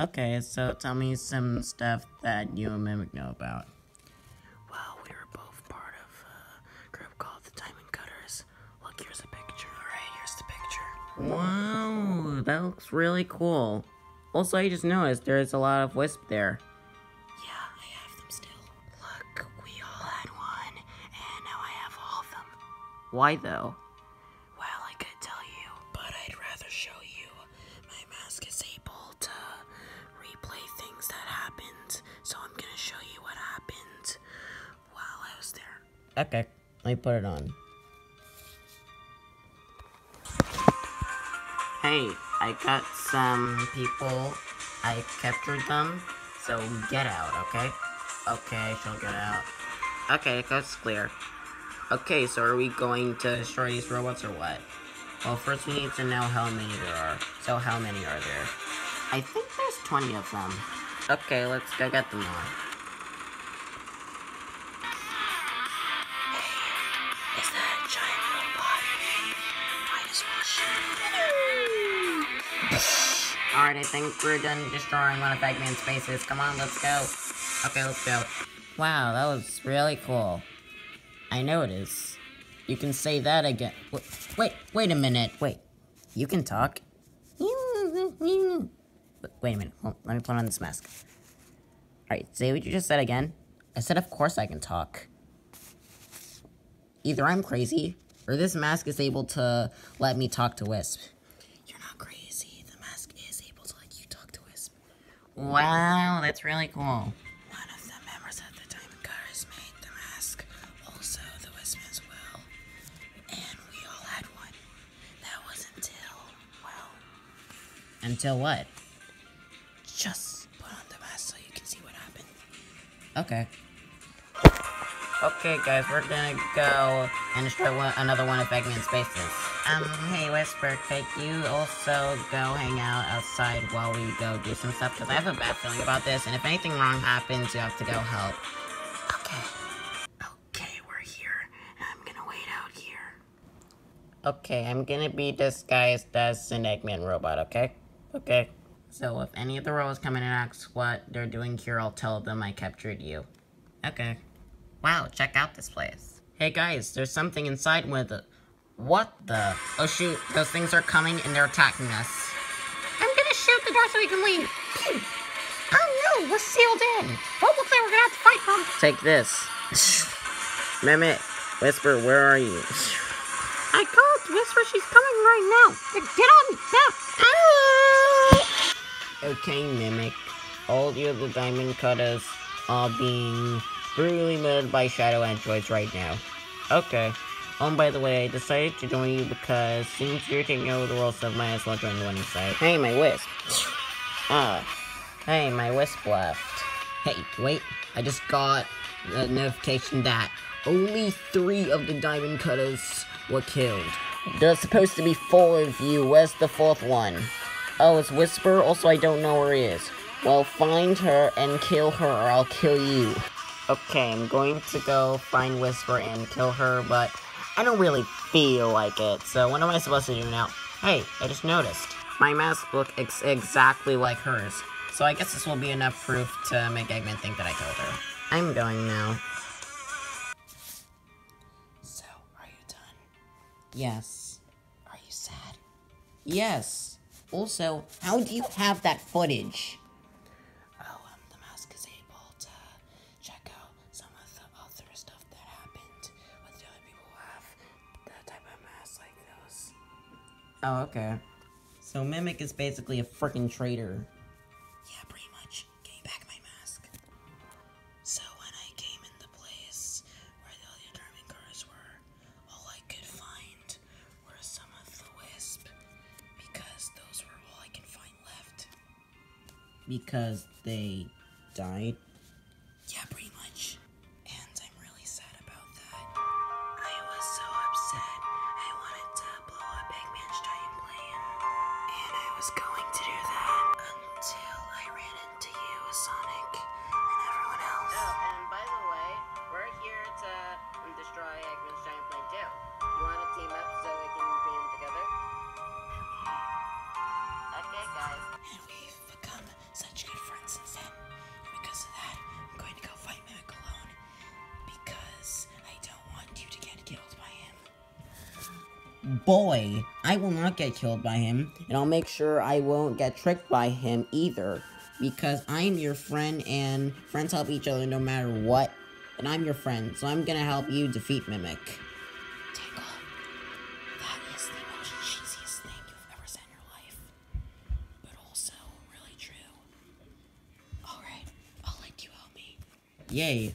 Okay, so tell me some stuff that you and Mimic know about. Well, we were both part of a group called the Diamond Cutters. Look, here's a picture. Alright, here's the picture. Wow, that looks really cool. Also, I just noticed there's a lot of wisp there. Yeah, I have them still. Look, we all had one, and now I have all of them. Why though? Okay, let me put it on. Hey, I got some people. I captured them. So get out, okay? Okay, I shall get out. Okay, that's clear. Okay, so are we going to destroy these robots or what? Well, first we need to know how many there are. So how many are there? I think there's 20 of them. Okay, let's go get them all. Alright, I think we're done destroying one of Eggman's spaces. Come on, let's go. Okay, let's go. Wow, that was really cool. I know it is. You can say that again. Wait, wait, wait a minute. Wait. You can talk? Wait a minute. Hold, let me put on this mask. Alright, say what you just said again. I said, of course I can talk. Either I'm crazy, or this mask is able to let me talk to Wisp. You're not crazy. The mask is able to let you talk to Wisp. Wow, that's really cool. One of the members of the Diamond Cutters made the mask. Also, the Wisp as well. And we all had one. That was until, well, Until what? just put on the mask so you can see what happened. Okay. Okay, guys, we're gonna go and destroy one, another one of Eggman's bases. Um, hey, Whisper, could you also go hang out outside while we go do some stuff? Because I have a bad feeling about this, and if anything wrong happens, you have to go help. Okay. Okay, we're here. I'm gonna wait out here. Okay, I'm gonna be disguised as an Eggman robot, okay? Okay. So if any of the robots come in and ask what they're doing here, I'll tell them I captured you. Okay. Wow, check out this place. Hey guys, there's something inside with it. What the? Oh shoot, those things are coming and they're attacking us. I'm gonna shoot the door so we can leave. Pew! Oh no, we're sealed in. Well, looks like we're gonna have to fight them. Take this. Mehmet, Whisper, where are you? I called Whisper, she's coming right now. Get on now. Okay, Mimic. All the other Diamond Cutters are being brutally murdered by Shadow Androids right now. Okay. Oh, and by the way, I decided to join you because since you're taking over the world stuff, might as well join the one inside. Hey, my Wisp. Ah. Hey, my Wisp left. Hey, wait. I just got a notification that only three of the Diamond Cutters were killed. There's supposed to be four of you. Where's the fourth one? Oh, it's Whisper. Also, I don't know where he is. Well, find her and kill her, or I'll kill you. Okay, I'm going to go find Whisper and kill her, but I don't really feel like it. So what am I supposed to do now? Hey, I just noticed. My mask looks exactly like hers. So I guess this will be enough proof to make Eggman think that I killed her. I'm going now. So, are you done? Yes. Are you sad? Yes. Also, how do you have that footage? Oh, okay. So Mimic is basically a freaking traitor. Yeah, pretty much. Give me back my mask. So when I came in the place where the other Diamond Cutters were, all I could find were some of the wisp. Because those were all I can find left. Because they died. I boy. I will not get killed by him, and I'll make sure I won't get tricked by him either. Because I'm your friend, and friends help each other no matter what. And I'm your friend, so I'm gonna help you defeat Mimic. That is the most cheesiest thing you've ever said in your life. But also really true. Alright, I'll let you help me. Yay.